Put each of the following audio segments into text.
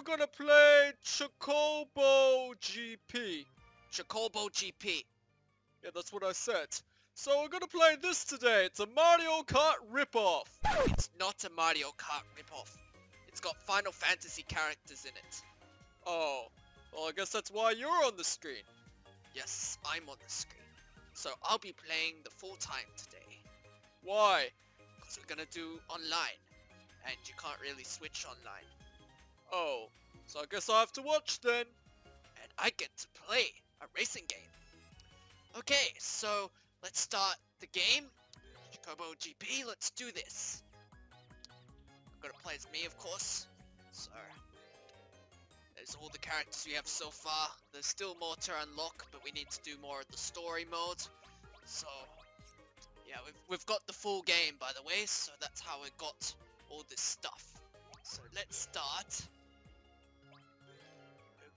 we're gonna play Chocobo GP. Chocobo GP. Yeah, that's what I said. So we're gonna play this today. It's a Mario Kart ripoff. It's not a Mario Kart ripoff. It's got Final Fantasy characters in it. Oh, well I guess that's why you're on the screen. Yes, I'm on the screen. So I'll be playing the full time today. Why? Because we're gonna do online. And you can't really switch online. Oh, so I guess I have to watch then. And I get to play a racing game. Okay, so let's start the game. Chocobo GP, let's do this. I'm gonna play as me, of course. So, there's all the characters we have so far. There's still more to unlock, but we need to do more of the story mode. So, yeah, we've, we've got the full game, by the way, so that's how we got all this stuff. So let's start.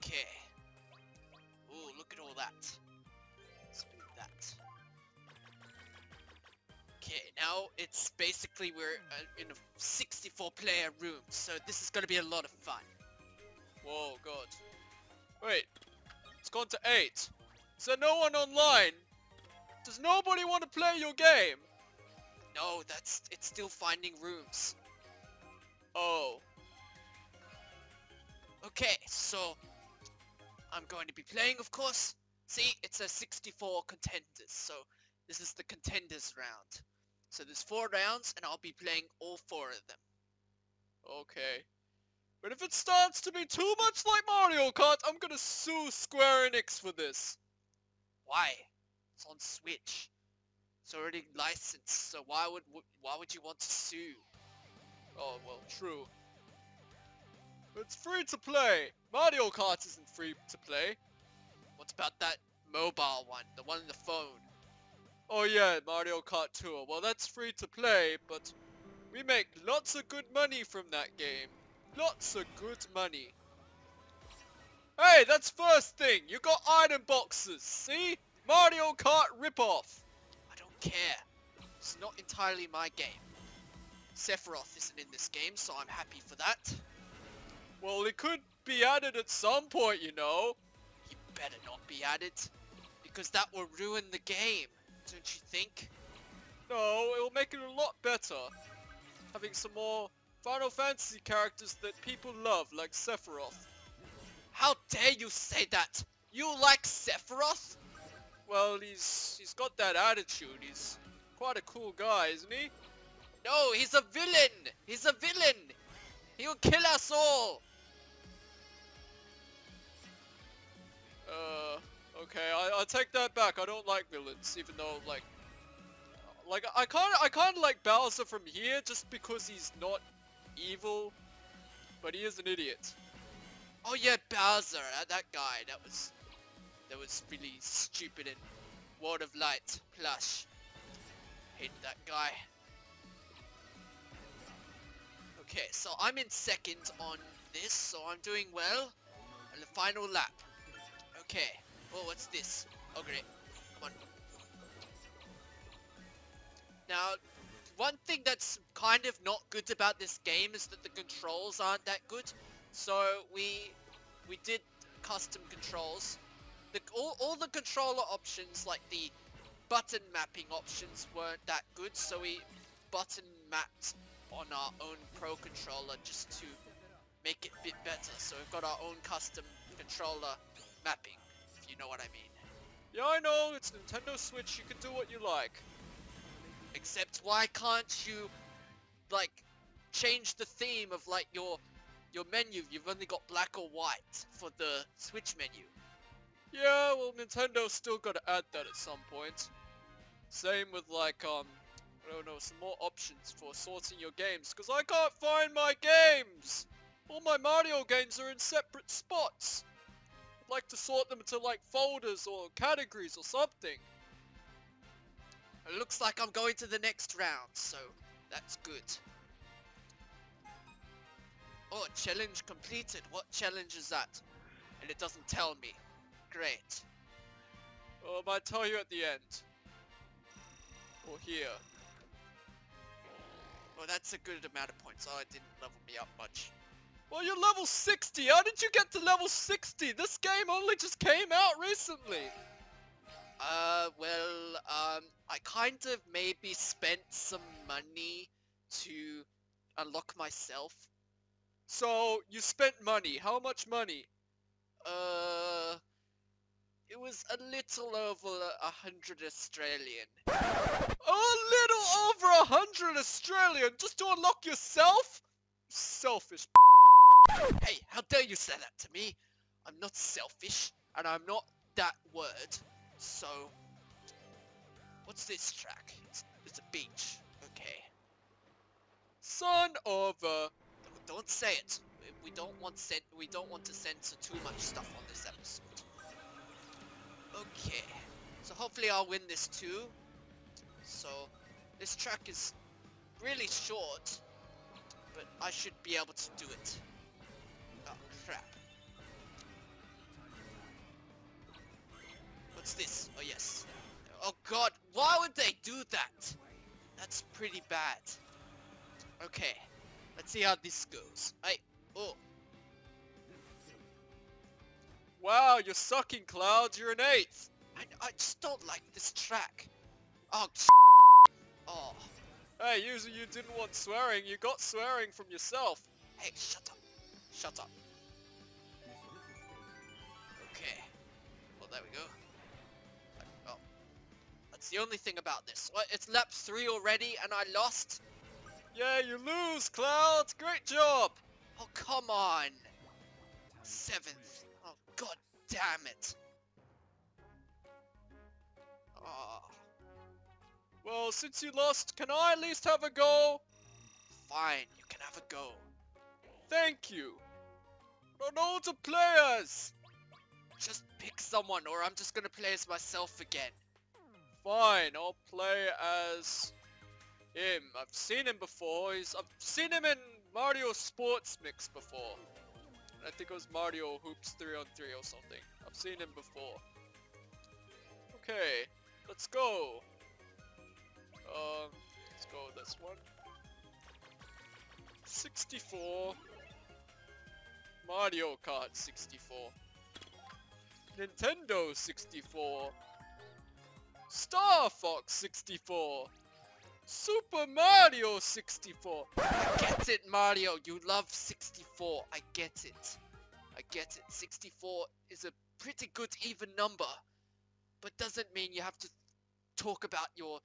Okay. Ooh, look at all that. Let's do that. Okay, now it's basically we're uh, in a 64 player room, so this is gonna be a lot of fun. Whoa, God. Wait, it's gone to 8. Is there no one online? Does nobody want to play your game? No, that's it's still finding rooms. Oh, Okay, so I'm going to be playing, of course. See, it says 64 contenders, so this is the contenders round. So there's four rounds, and I'll be playing all four of them. okay. But if it starts to be too much like Mario Kart, I'm gonna sue Square Enix for this. Why? It's on Switch. It's already licensed, so why would why would you want to sue? Oh, well, true. It's free to play. Mario Kart isn't free to play. What about that mobile one, the one on the phone? Oh yeah, Mario Kart Tour. Well, that's free to play, but we make lots of good money from that game. Lots of good money. Hey, that's first thing. You got item boxes. See? Mario Kart ripoff. I don't care. It's not entirely my game. Sephiroth isn't in this game, so I'm happy for that. Well, it could be added at some point, you know. You better not be added, because that will ruin the game, don't you think? No, it'll make it a lot better. Having some more Final Fantasy characters that people love, like Sephiroth. How dare you say that? You like Sephiroth? Well, he's he's got that attitude. He's quite a cool guy, isn't he? No, he's a villain! He's a villain! He'll kill us all! Uh, okay, I, I'll take that back. I don't like villains, even though, like, like I of I of like Bowser from here just because he's not evil, but he is an idiot. Oh yeah, Bowser, uh, that guy, that was, that was really stupid and World of Light plush. Hate that guy. Okay, so I'm in second on this, so I'm doing well. And the final lap. Okay. Oh, what's this? Oh, great. Come on. Now, one thing that's kind of not good about this game is that the controls aren't that good. So we we did custom controls. The, all, all the controller options, like the button mapping options, weren't that good. So we button mapped on our own Pro controller just to make it a bit better. So we've got our own custom controller mapping, if you know what I mean. Yeah, I know. It's Nintendo Switch. You can do what you like. Except why can't you, like, change the theme of, like, your your menu? You've only got black or white for the Switch menu. Yeah, well, Nintendo's still got to add that at some point. Same with like um, I don't know, some more options for sorting your games, because I can't find my games! All my Mario games are in separate spots. Like to sort them into like folders or categories or something. It looks like I'm going to the next round, so that's good. Oh, challenge completed. What challenge is that? And it doesn't tell me. Great. Oh, well, I might tell you at the end. Or here. Well, that's a good amount of points. Oh, it didn't level me up much. Well, you're level 60. How did you get to level 60? This game only just came out recently. Uh, well, um, I kind of maybe spent some money to unlock myself. So, you spent money. How much money? Uh, it was a little over a hundred Australian. A little over a hundred Australian just to unlock yourself? Selfish. Hey, how dare you say that to me? I'm not selfish, and I'm not that word. So, what's this track? It's, it's a beach. Okay. Son of a... Don't say it. We don't want cen we don't want to censor too much stuff on this episode. Okay. So hopefully I'll win this too. So this track is really short, but I should be able to do it. God, why would they do that? That's pretty bad. Okay. Let's see how this goes. Hey, oh, Wow, you're sucking, Cloud. You're an eighth. I, I just don't like this track. Oh, oh. Hey, usually you didn't want swearing. You got swearing from yourself. Hey, shut up. Shut up. Okay. Well, there we go. The only thing about this. It's lap 3 already and I lost? Yeah, you lose, Cloud. Great job. Oh, come on. Seventh. Oh, god damn it. Oh, Well, since you lost, can I at least have a go? fine. You can have a go. Thank you. I don't know the players. Just pick someone or I'm just gonna play as myself again. Fine, I'll play as him. I've seen him before. He's I've seen him in Mario Sports Mix before. I think it was Mario Hoops 3 on 3 or something. I've seen him before. Okay, let's go. Um, let's go this one. 64. Mario Kart 64. Nintendo 64. Star Fox 64. Super Mario 64. I get it, Mario. You love 64. I get it. I get it. 64 is a pretty good even number. But doesn't mean you have to talk about your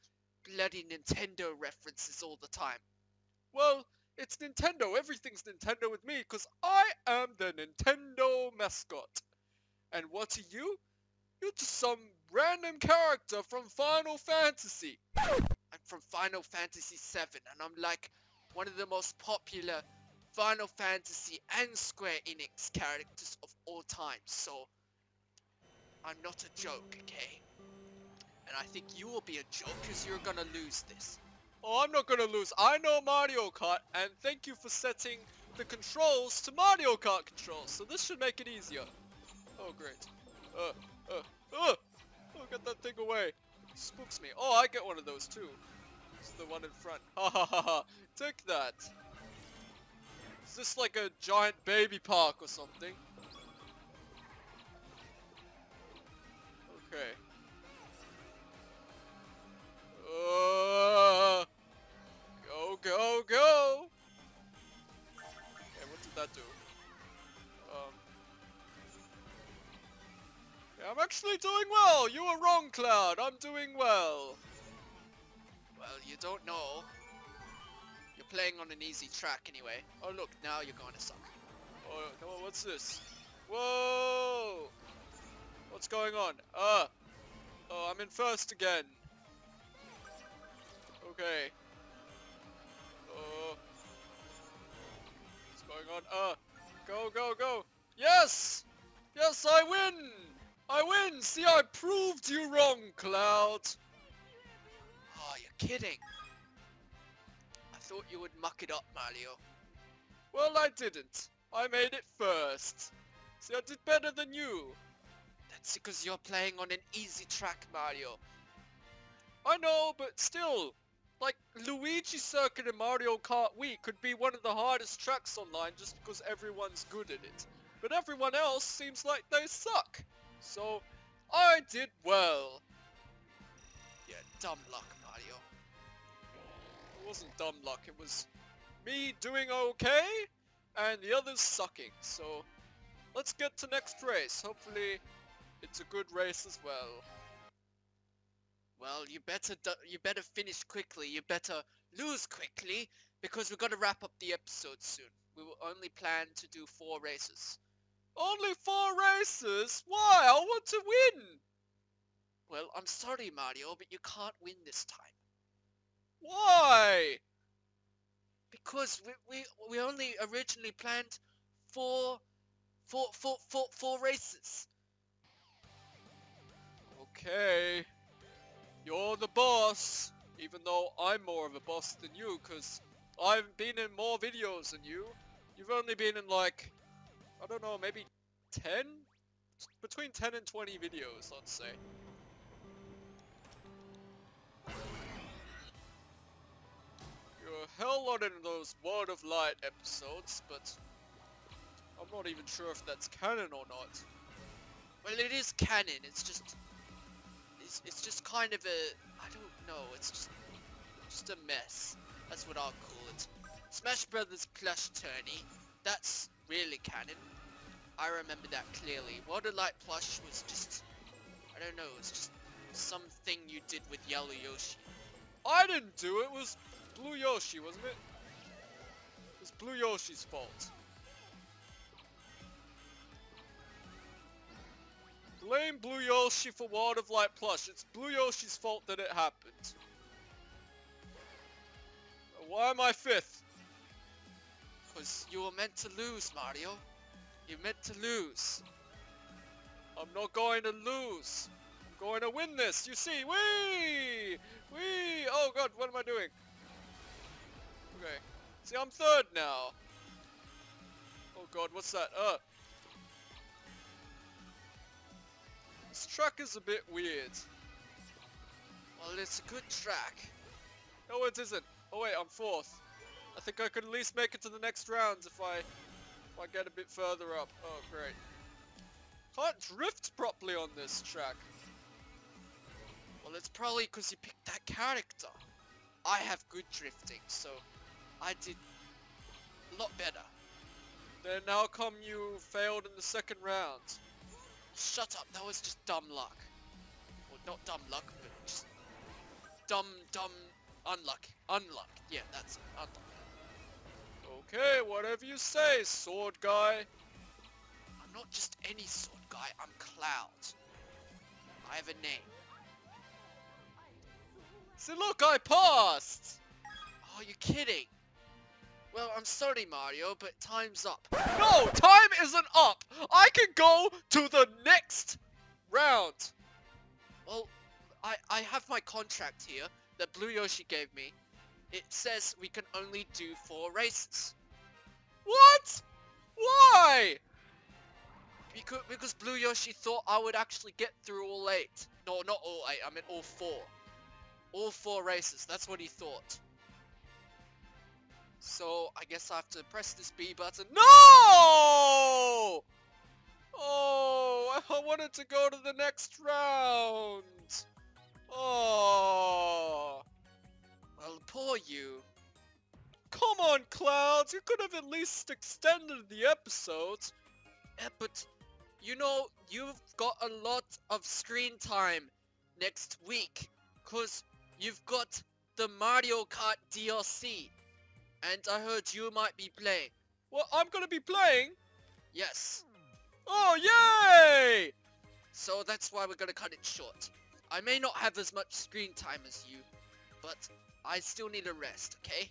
bloody Nintendo references all the time. Well, it's Nintendo. Everything's Nintendo with me because I am the Nintendo mascot. And what are you? You're just some random character from Final Fantasy. I'm from Final Fantasy VII, and I'm like one of the most popular Final Fantasy and Square Enix characters of all time. So I'm not a joke, okay? And I think you will be a joke because you're gonna lose this. Oh, I'm not gonna lose. I know Mario Kart, and thank you for setting the controls to Mario Kart controls. So this should make it easier. Oh, great. Uh, uh, uh! Oh, get that thing away. Spooks me. Oh, I get one of those too. It's the one in front. Ha ha ha ha. Take that. Is this like a giant baby park or something? Okay. Uh, go, go, go! Okay, what did that do? I'm actually doing well! You were wrong, Cloud! I'm doing well! Well, you don't know. You're playing on an easy track anyway. Oh look, now you're going to suck. Oh, no, what's this? Whoa! What's going on? Uh! Oh, I'm in first again. Okay. Oh. What's going on? Uh! Go, go, go! Yes! Yes, I win! I win! See, I proved you wrong, Cloud! Oh, you're kidding. I thought you would muck it up, Mario. Well, I didn't. I made it first. See, I did better than you. That's because you're playing on an easy track, Mario. I know, but still. like Luigi Circuit in Mario Kart Wii could be one of the hardest tracks online just because everyone's good at it. But everyone else seems like they suck. So, I did well. Yeah, dumb luck, Mario. It wasn't dumb luck, it was me doing okay and the others sucking. So, let's get to next race. Hopefully, it's a good race as well. Well, you better you better finish quickly. You better lose quickly because we're gonna wrap up the episode soon. We will only plan to do four races. Only four races? Why? I want to win! Well, I'm sorry, Mario, but you can't win this time Why? because we we, we only originally planned four, four, four, four, four races. Okay. You're the boss. Even though I'm more of a boss than you, because I've been in more videos than you. You've only been in like, I don't know, maybe 10? Between 10 and 20 videos, let's say. You're a hell lot in those World of Light episodes, but I'm not even sure if that's canon or not. Well, it is canon. It's just, it's, it's just kind of a, I don't know. It's just, just a mess. That's what I'll call it. Smash Brothers plush tourney. That's really canon. I remember that clearly. World of Light plush was just, I don't know. It's just something you did with Yellow Yoshi. I didn't do it, it was Blue Yoshi, wasn't it? It was Blue Yoshi's fault. Blame Blue Yoshi for of Light Plush. It's Blue Yoshi's fault that it happened. Why am I fifth? Cause you were meant to lose, Mario. You meant to lose. I'm not going to lose. I'm going to win this. You see, wee, wee. Oh God, what am I doing? Okay. See, I'm third now. Oh God, what's that? Uh. This track is a bit weird. Well, it's a good track. No, it isn't. Oh wait, I'm fourth. I think I could at least make it to the next round if I, if I get a bit further up. Oh great. Can't drift properly on this track. Well, it's probably because you picked that character. I have good drifting, so I did a lot better. Then how come you failed in the second round? Shut up, that was just dumb luck. Well, not dumb luck, but just dumb, dumb, unluck. Unluck. Yeah, that's it. Unluck. Okay, whatever you say, sword guy. I'm not just any sword guy, I'm Cloud. I have a name. So look, I passed! Oh, you're kidding. Well, I'm sorry, Mario, but time's up. No, time isn't up! I can go to the next round! Well, I, I have my contract here that Blue Yoshi gave me. It says we can only do four races. What? Why? Because, because Blue Yoshi thought I would actually get through all eight. No, not all eight, I meant all four. All four races, that's what he thought. So, I guess I have to press this B button. No! Oh, I wanted to go to the next round. You could have at least extended the episodes. Yeah, but, you know, you've got a lot of screen time next week. Cause you've got the Mario Kart DLC. And I heard you might be playing. Well, I'm gonna be playing. Yes. Oh, yay! So that's why we're gonna cut it short. I may not have as much screen time as you, but I still need a rest, okay?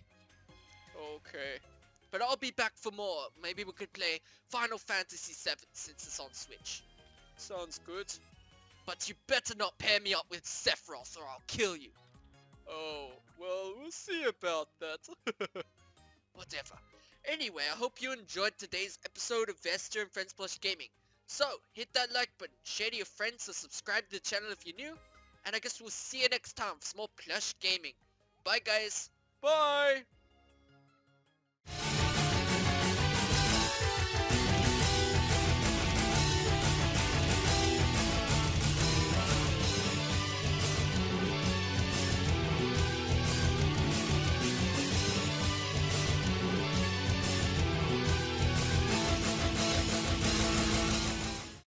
Okay. But I'll be back for more. Maybe we could play Final Fantasy VII since it's on Switch. Sounds good. But you better not pair me up with Sephiroth or I'll kill you. Oh, well, we'll see about that. Whatever. Anyway, I hope you enjoyed today's episode of Vester and Friends Plush Gaming. So, hit that like button, share to your friends, or subscribe to the channel if you're new. And I guess we'll see you next time for some more Plush Gaming. Bye, guys. Bye!